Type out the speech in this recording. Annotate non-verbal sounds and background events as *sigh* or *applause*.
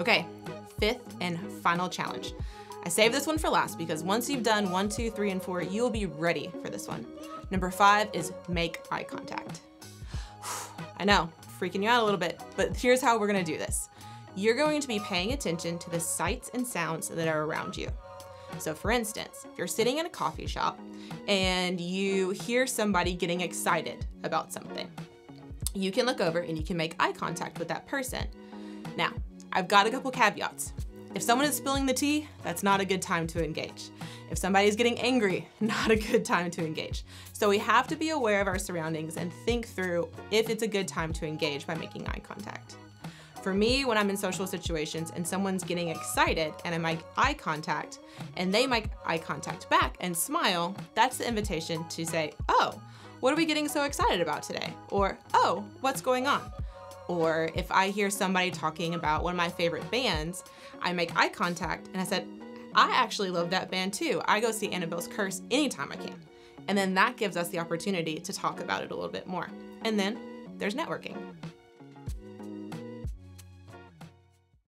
Okay, fifth and final challenge. I saved this one for last because once you've done one, two, three, and four, you'll be ready for this one. Number five is make eye contact. *sighs* I know, freaking you out a little bit, but here's how we're gonna do this. You're going to be paying attention to the sights and sounds that are around you. So for instance, if you're sitting in a coffee shop and you hear somebody getting excited about something, you can look over and you can make eye contact with that person. Now, I've got a couple caveats. If someone is spilling the tea, that's not a good time to engage. If somebody's getting angry, *laughs* not a good time to engage. So we have to be aware of our surroundings and think through if it's a good time to engage by making eye contact. For me, when I'm in social situations and someone's getting excited and I make eye contact and they make eye contact back and smile, that's the invitation to say, oh, what are we getting so excited about today? Or, oh, what's going on? Or if I hear somebody talking about one of my favorite bands, I make eye contact and I said, I actually love that band too. I go see Annabelle's Curse anytime I can. And then that gives us the opportunity to talk about it a little bit more. And then there's networking.